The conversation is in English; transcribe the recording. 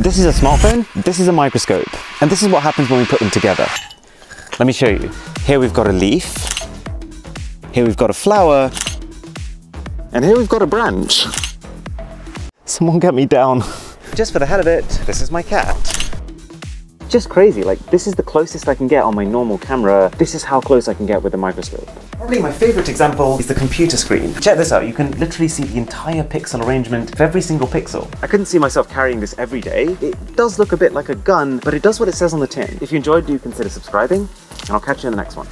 This is a smartphone, this is a microscope, and this is what happens when we put them together. Let me show you. Here we've got a leaf, here we've got a flower, and here we've got a branch. Someone get me down. Just for the hell of it, this is my cat. Just crazy, like this is the closest I can get on my normal camera. This is how close I can get with the microscope. Probably my favorite example is the computer screen. Check this out, you can literally see the entire pixel arrangement of every single pixel. I couldn't see myself carrying this every day. It does look a bit like a gun, but it does what it says on the tin. If you enjoyed, do consider subscribing, and I'll catch you in the next one.